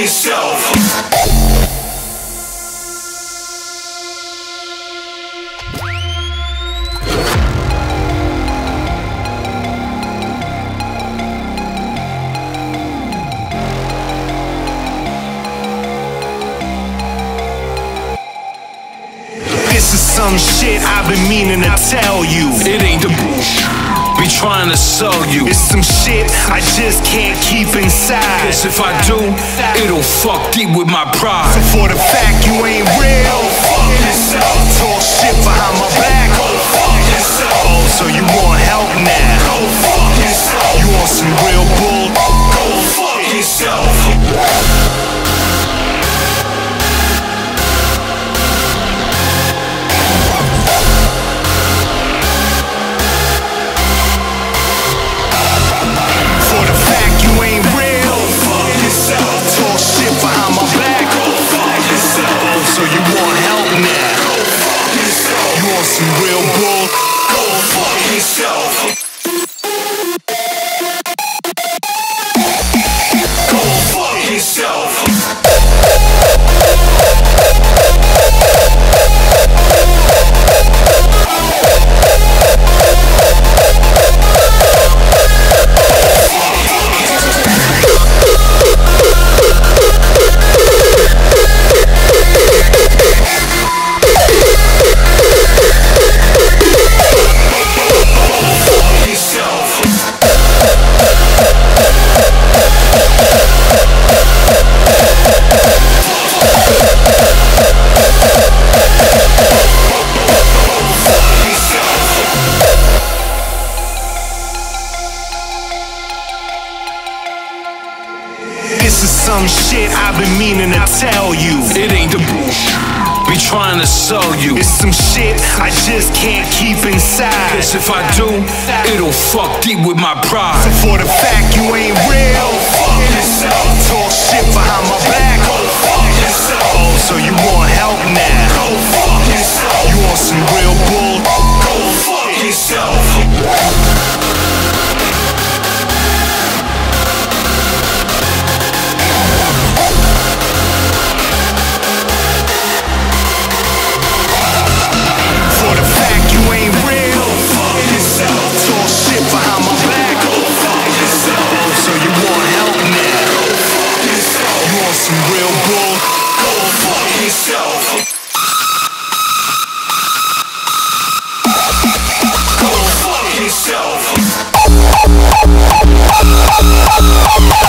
yourself. This is some shit I've been meaning to tell you. It ain't the trying to sell you. It's some shit I just can't keep inside. Guess if I do, it'll fuck deep with my pride. So For the fact you ain't real, talk shit behind my back. Oh, so you want help This is some shit I've been meaning to tell you. It ain't the bullshit. Be trying to sell you. It's some shit I just can't keep inside. Guess if I do, it'll fuck deep with my pride. For the fact you ain't real, talk shit Oh,